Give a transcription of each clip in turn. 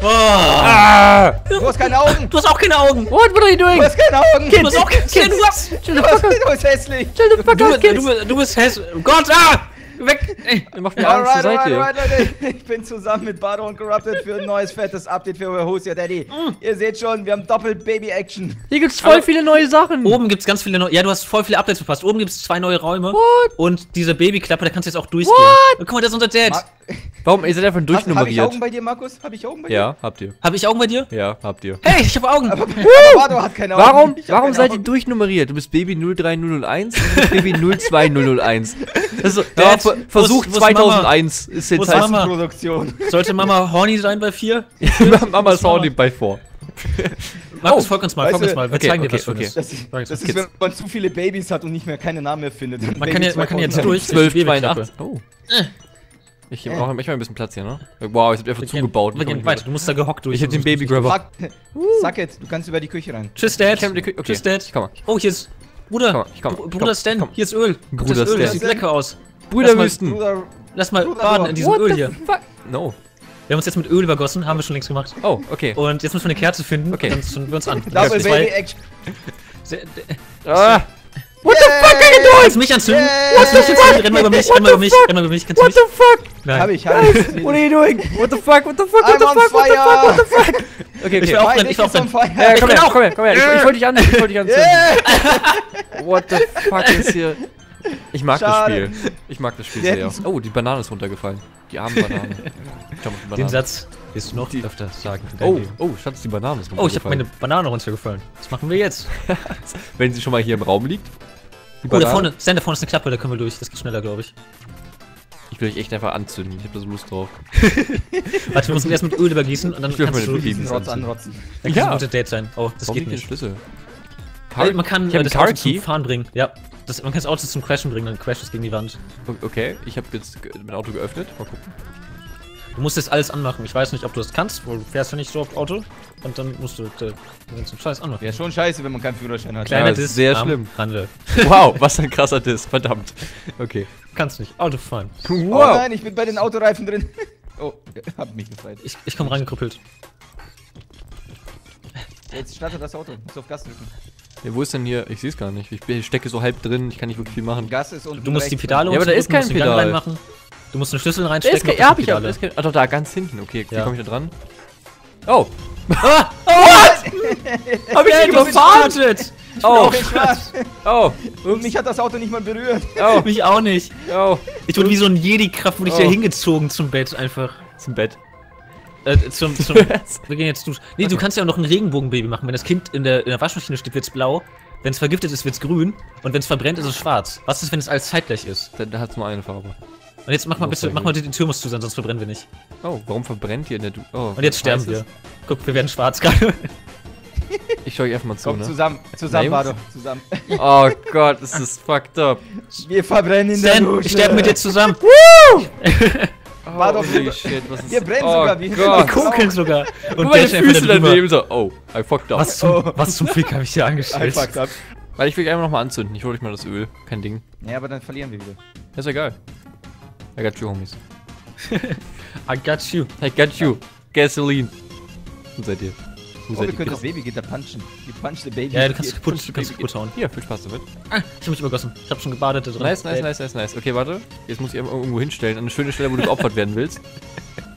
Oh. Ah! Du hast keine Augen! Du hast auch keine Augen. What, what are you doing? Du hast keine Augen! Du hast auch keine Kids. Du hast, Du, hast, du bist hässlich! Du, du, bist hässlich. Oh Gott, ah! Weg! Ey. Ihr macht mir Angst, wo Alright, seid alright, ihr? alright, Leute. Ich bin zusammen mit Bardo und Corrupted für ein neues fettes Update für euer Hostja Daddy. Mm. Ihr seht schon, wir haben doppelt Baby-Action. Hier gibt's voll Aber- viele neue Sachen. Oben gibt's ganz viele neue. Ja, du hast voll viele Updates verpasst. Oben gibt's zwei neue Räume. What? Und diese Babyklappe, da kannst du jetzt auch durchgehen. What? Und guck mal, das ist unser Dad. Ma- Warum? Ihr seid einfach Habe ich durchnummeriert. Augen bei dir, Markus? Habe ich Augen bei dir? Ja, habt ihr. Habe ich Augen bei dir? Ja, habt ihr. Hey, ich habe Augen. Aber Bardo hat keine Augen. Warum, Ich hab warum keine seid ihr Augen. durchnummeriert? Du bist Baby 03001 und du bist Baby 02001. Also, ja, Dad, Versuch ist- ist Mama? 2001 ist Wo jetzt ist halt Mama? Produktion. Sollte Mama horny sein bei vier? Mama ist auch bei vor. Markus, Oh, folg uns mal, folg uns mal. Wir okay, zeigen dir okay, was Schönes. Das, ist- ich das ist, wenn man zu viele Babys hat und nicht mehr keinen Namen mehr findet. Man kann, ja, man kann jetzt 2000. durch. 12, durch die Babyklappe. 82. Oh. Ich hab auch manchmal ein bisschen Platz hier, ne? Wow, ich hab einfach Wir gehen- zugebaut. Wir Ich gehen weiter. Du musst da gehockt durch. Ich hab den Babygrabber. Fuck. Suck it, du kannst über die Küche rein. Tschüss, Dad. Okay. Tschüss, Dad. Ich komm mal. Oh, hier ist. Bruder. Komm, ich komm, Bruder komm, Stan, komm. hier ist Öl. Bruder das Öl, Stan. das sieht lecker aus. Brüderwüsten. Bruder, Lass mal Bruder, baden in diesem What Öl hier. fuck? No. Wir haben uns jetzt mit Öl übergossen, haben wir schon längst gemacht. Oh, okay. Und jetzt müssen wir eine Kerze finden. Okay. Und dann zünden wir uns an. Double Baby Action. D- Ah. What the fuck, are Kannst du mich anzünden? Du mich anzünden? Renn mal über mich, renn mal über mich, renn mal über mich. Kannst du What mich? the fuck? Nein. Hab ich, hab ich. What are you doing? What the fuck? What the fuck? What the fuck? What the fuck? What the fuck? Okay, Ich okay. will auch rennen, ich will auch rennen. Ja, Ich komm her, auch- komm her, komm her. Ich, ich wollte dich an, ich wollte dich anzünden. What the fuck ist hier? Ich mag Schade. das Spiel. Ich mag das Spiel sehr. Oh, die Banane ist runtergefallen. Die arme Banane. Die Banane. Den Satz wirst du noch öfter sagen. Oh, Leben. oh, Schatz, die Banane ist Oh, ich habe runtergefallen. meine Banane runtergefallen. Was machen wir jetzt? Wenn sie schon mal hier im Raum liegt. Die Oh, da vorne, Stan, da vorne ist eine Klappe, da können wir durch. Das geht schneller, glaube ich. Ich will euch echt einfach anzünden. Ich hab da so Lust drauf. Warte, wir müssen erst mit Öl übergießen und dann Ich kannst du, dann Babys Rotz anrotzen. kannst Ja. du ein guter Date sein. Oh, das Warum geht nicht. Schlüssel? Car man kann ich hab äh, das Auto zum. Fahren bringen. Ja, das, man kann das Auto zum Crashen bringen, dann crasht es gegen die Wand. Okay, ich habe jetzt mein Auto geöffnet. Mal gucken. Du musst jetzt alles anmachen. Ich weiß nicht, ob du das kannst, weil du fährst ja nicht so auf Auto. Und dann musst du äh, den ganzen Scheiß anmachen. Wäre schon scheiße, wenn man keinen Führerschein hat. Kleiner Ja, Diss sehr schlimm. Rande. Wow, was ein krasser Diss. Verdammt. Okay. Kannst nicht. Auto fahren. Oh nein, ich bin bei den Autoreifen drin. Oh, hab mich befreit. Ich, ich komme reingekrüppelt. Jetzt startet das Auto. Muss auf Gas drücken. Ja, wo ist denn hier? Ich sehe es gar nicht. Ich stecke so halb drin. Ich kann nicht wirklich viel machen. Gas ist unten Du musst die. Pedale Ja, aber da ist kein Pedal. Du musst einen Schlüssel reinstecken. ist ja, hab ich auch. Ist Ah, doch, da ganz hinten. Okay, wie Ja. komme ich da dran? Oh. Ah! Hab ich dich überfahren? Oh. Oh. Und mich hat das Auto nicht mal berührt. Oh. Mich auch nicht. Oh. Ich wurde wie so ein Jedi-Kraft, wurde ich Oh. da hingezogen zum Bett einfach. Zum Bett. Äh, zum, zum, wir gehen jetzt duschen. Nee, du kannst ja auch noch ein Regenbogenbaby machen. Wenn das Kind in der, in der Waschmaschine steht, wird's blau. Wenn es vergiftet ist, wird's grün. Und wenn es verbrennt, ist es schwarz. Was ist, wenn es alles zeitgleich ist? Da, da hat es nur eine Farbe. Und jetzt mach mal Oh, bitte, mach mal die, die Tür muss zu sein, sonst verbrennen wir nicht. Oh, warum verbrennt ihr in der du Oh, Und jetzt sterben wir. Guck, wir werden schwarz gerade. Ich schau euch einfach mal zu, Komm, ne? zusammen. Zusammen, Bardo. Zusammen. Oh Gott, ist das fucked up. Wir verbrennen in der Stan, Dusche. ich sterbe mit dir zusammen. War doch Holy drüber. shit, was ist Wir brennen oh sogar wie- Wir Gott. kugeln sogar. Und Guck mal, die Füße daneben so. Oh, I fucked up. Was zum, Oh. was zum Fick habe ich hier I angestellt? fucked up. Weil ich will einfach nochmal anzünden. Ich hole euch mal das Öl. Kein Ding. Ja, aber dann verlieren wir wieder. Ist egal. I got you, homies. I got you. I got you. Gasoline. Wo seid ihr? Wo Oh, seid wir ihr? können das Babygitter punchen. Wir punch the baby. Ja, du kannst kaputt, du kannst kaputt hauen. Hier, viel Spaß damit. Ah, ich hab mich übergossen. Ich hab schon gebadet da drin. Nice, nice, nice, nice, nice. Okay, warte. Jetzt muss ich einfach irgendwo hinstellen. An eine schöne Stelle, wo du geopfert werden willst.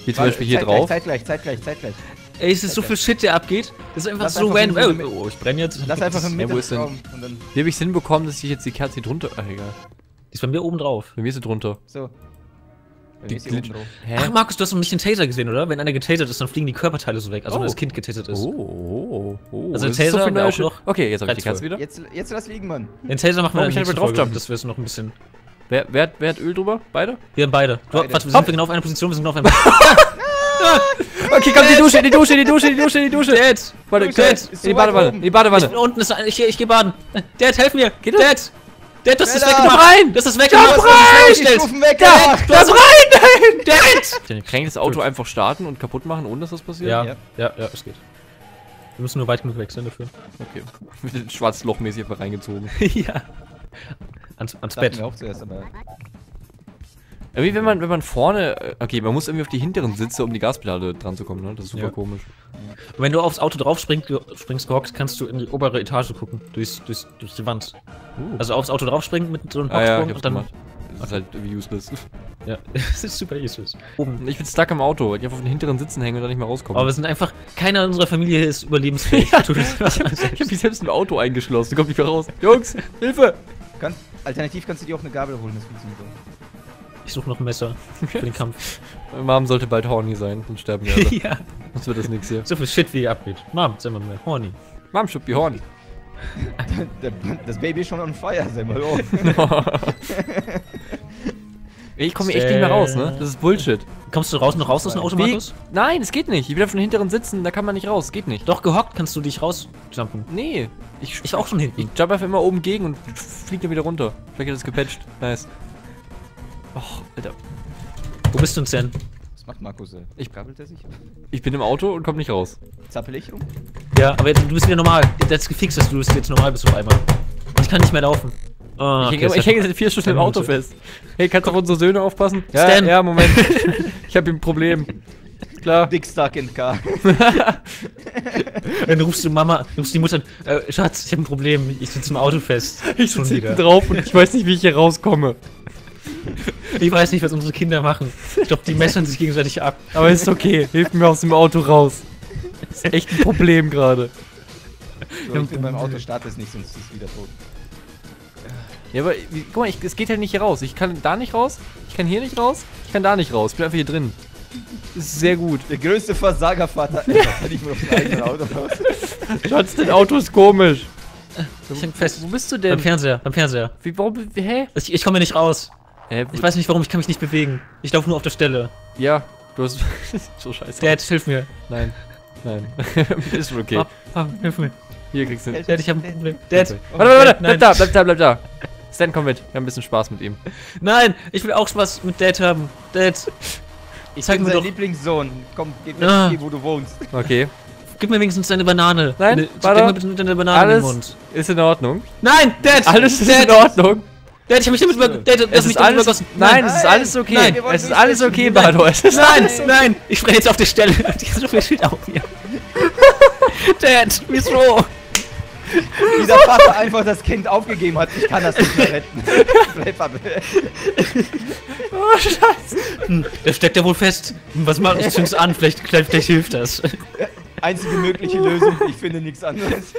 Wie zum Beispiel hier zeitgleich, drauf. Zeitgleich, zeitgleich, zeitgleich. Ey, es ist so viel Shit, der abgeht. Das ist einfach Lass so einfach random. Oh, oh, ich brenne jetzt. Lass einfach im Ja, wo ist denn- Mittelraum dann Wie habe ich es hinbekommen, dass ich jetzt die Kerze hier drunter. Ach, egal. Die ist bei mir oben drauf. Bei mir ist sie drunter. so. Ach, Markus, du hast noch nicht den Taser gesehen, oder? Wenn einer getasert ist, dann fliegen die Körperteile so weg. Also wenn Oh. das Kind getasert ist. Oh, oh, oh. Also ist Taser viel wäre auch noch. Okay, jetzt habe ich die reizvoll. wieder. Jetzt, jetzt lass liegen, Mann. Den Taser machen wir Warum in ich nächsten Folge, draufjumpen? Das wäre noch ein bisschen... Wer, wer, wer hat Öl drüber? Beide? Wir haben beide. Du, Beide. warte, sind wir genau auf einer Position? Wir sind genau auf einer Okay, komm, die Dusche, die Dusche, die Dusche, die Dusche, die Dusche. Dad! Warte, Dad, ist in so die Badewanne, in die Badewanne. Unten ist ein, ich, ich geh baden. Dad, helf mir! Geht das? Dad! Dad, das Schneller! weggemacht! rein! Das ist weggemacht! Jump Du hast das rein! weggestellt. Stufen weg, du hast rein! Dad! Kann ich das Auto einfach starten und kaputt machen, ohne dass das passiert? Ja, Ja. ja, ja, es geht. Wir müssen nur weit genug wechseln dafür. Okay. Mit schwarzlochmäßig einfach reingezogen. ja. Ans, ans Bett. wir auch zuerst, aber Irgendwie, wenn man, wenn man vorne. äh, Okay, man muss irgendwie auf die hinteren Sitze, um die Gaspedale dran zu kommen, ne? Das ist super Ja. komisch. Und wenn du aufs Auto drauf springst, springst gehockt, kannst du in die obere Etage gucken. Durchs, durchs, durch die Wand. Uh. Also aufs Auto drauf springen mit so einem ah ja, Hocksprung ich hab's und dann. gemacht. Das ist halt irgendwie useless. Ja, das ist super useless. Oben. Ich bin stuck im Auto, weil ich einfach auf den hinteren Sitzen hänge und da nicht mehr rauskomme. Aber wir sind einfach. Keiner unserer Familie ist überlebensfähig. Bist ich hab mich selbst im Auto eingeschlossen, komm nicht mehr raus. Jungs, Hilfe! Kann, alternativ kannst du dir auch eine Gabel holen, das funktioniert auch. Ich suche noch ein Messer für den Kampf. Mom sollte bald horny sein, dann sterben wir alle. ja. Sonst wird das nix hier. So viel Shit wie hier abgeht. Mom, sei mal mehr. Horny. Mom should be horny. Das Baby ist schon on fire, sei mal oh. Ich komme echt nicht mehr raus, ne? Das ist Bullshit. Kommst du raus noch raus aus dem Auto, Wie? Markus? Nein, es geht nicht. Ich bin auf den hinteren Sitzen, da kann man nicht raus. Geht nicht. Doch, gehockt kannst du dich rausjumpen. Nee. Ich, Ich auch schon hinten. ich jump einfach immer oben gegen und flieg dann wieder runter. Vielleicht hat es gepatcht. Nice. Och, Alter. Wo bist du denn? Was macht Markus? ey? Ich- Gabelt er sich? Ich bin im Auto und komm nicht raus. Zappel ich um? Ja, aber jetzt, du bist wieder normal. Das ist gefixt, dass du bist jetzt normal bist auf einmal. Ich kann nicht mehr laufen. Oh, ich hänge ich häng seit vier Stunden im Auto fest. Hey, kannst du auf unsere Söhne aufpassen? Ja, Stan. ja, Moment. ich habe ein Problem. Klar. Big stuck in car. Dann rufst du Mama, rufst die Mutter, äh, Schatz, ich habe ein Problem, ich sitze im Auto fest. Ich sitze drauf und ich weiß nicht, wie ich hier rauskomme. Ich weiß nicht, was unsere Kinder machen. Ich glaube, die messern sich gegenseitig ab. Aber ist okay. Hilf mir aus dem Auto raus. Das ist echt ein Problem gerade. So, ich bin beim Auto start es nicht, sonst ist es wieder tot. Ja, aber wie- guck mal, ich, es geht halt nicht hier raus. Ich kann da nicht raus, ich kann hier nicht raus, ich kann da nicht raus. Ich bin einfach hier drin. Ist sehr gut. Der größte Versagervater ever. Kann ich mir auf dem eigenen Auto raus. Schatz, dein Auto ist komisch. Ich häng fest. Wo bist du Beim denn? Fernseher, beim Fernseher. Wie, warum, wie, hä? Ich, ich komme nicht raus. Hä, Ich weiß nicht warum, ich kann mich nicht bewegen. Ich laufe nur auf der Stelle. Ja, du hast so scheiße. Dad, hilf mir. Nein, nein. ist schon okay. Papa, hilf mir. Hier kriegst du. Dad, ich habe ein Problem. Dad. Okay. Warte, warte, warte, Nein. bleib da, bleib da, bleib da. Stan, komm mit. Wir haben ein bisschen Spaß mit ihm. Nein, ich will auch Spaß mit Dad haben. Dad, Ich Zeig bin mir sein doch- Lieblingssohn. Komm, geh weg, Ah. geh, wo du wohnst. Okay. gib mir wenigstens deine Banane. Nein, Eine- warte. Steck mir bitte mit deiner Banane Alles in den Mund. ist in Ordnung. Nein, Dad! Alles ist Dad, in Ordnung. Dad, ich hab mich damit über... Es mich ist damit alles, übergossen. nein, es ist Nein. alles okay. Nein, es ist alles okay, Bardo. Es ist Nein, alles okay. nein, ich spreche jetzt auf der Stelle. Die so viel steht auf mir. Dad, wieso? Dieser Vater einfach das Kind aufgegeben hat. Ich kann das nicht mehr retten. Oh, Scheiße. Hm, der steckt ja wohl fest. Hm, Was mache ich? Zünd's an, vielleicht, vielleicht, vielleicht hilft das. Einzige mögliche Lösung. Ich finde nichts anderes.